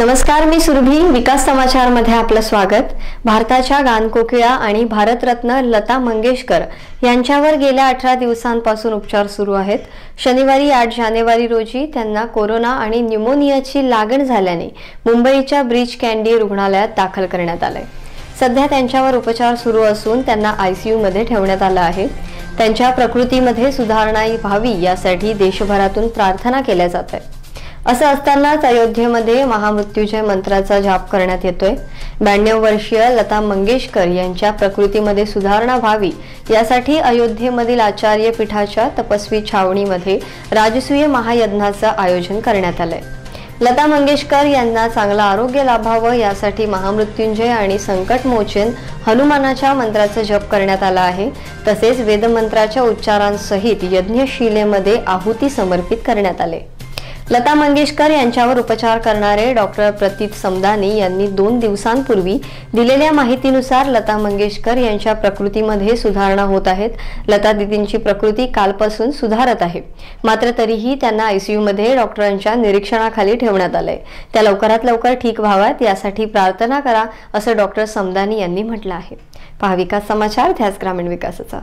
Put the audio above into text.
नमस्कार मी सुरभी. विकास समाचारमध्ये आपलं स्वागत. भारताच्या गानकोकिळा आणि भारतरत्न लता मंगेशकर यांच्यावर गेल्या अठरा दिवसांपासून उपचार सुरू आहेत. शनिवारी आठ जानेवारी रोजी त्यांना कोरोना आणि न्यूमोनियाची लागण झाल्याने मुंबईच्या ब्रिज कॅन्डी रुग्णालयात दाखल करण्यात आलंय. सध्या त्यांच्यावर उपचार सुरू असून त्यांना आयसीयूमध्ये ठेवण्यात आलं आहे. त्यांच्या प्रकृतीमध्ये सुधारणा व्हावी यासाठी देशभरातून प्रार्थना केल्या जात आहे असं असतानाच अयोध्येमध्ये महामृत्यूजय मंत्राचा जाप करण्यात येतोय. ब्याण्णव वर्षीय लता मंगेशकर यांच्या प्रकृतीमध्ये सुधारणा व्हावी यासाठी अयोध्येमधील आचार्य पीठाच्या तपस्वी छावणीमध्ये राजसूय महायज्ञाचं आयोजन करण्यात आलंय. लता मंगेशकर यांना चांगलं आरोग्य लाभावं यासाठी महामृत्युंजय आणि संकटमोचन हनुमानाच्या मंत्राचा जप करण्यात आला आहे. तसेच वेदमंत्राच्या उच्चारांसहित यज्ञशिलेमध्ये आहुती समर्पित करण्यात आले. लता मंगेशकर यांच्यावर उपचार करणारे डॉक्टर प्रतीत समदानी यांनी दोन दिवसांपूर्वी दिलेल्या माहितीनुसार लता मंगेशकर यांच्या प्रकृतीमध्ये सुधारणा होत आहेत. लता दिदींची प्रकृती कालपासून सुधारत आहे. मात्र तरीही त्यांना आयसीयूमध्ये डॉक्टरांच्या निरीक्षणाखाली ठेवण्यात आलंय. त्या लवकरात लवकर ठीक व्हाव्यात यासाठी प्रार्थना करा असं डॉक्टर समदानी यांनी म्हटलं आहे. पहा विकास समाचार ध्यास ग्रामीण विकासाचा.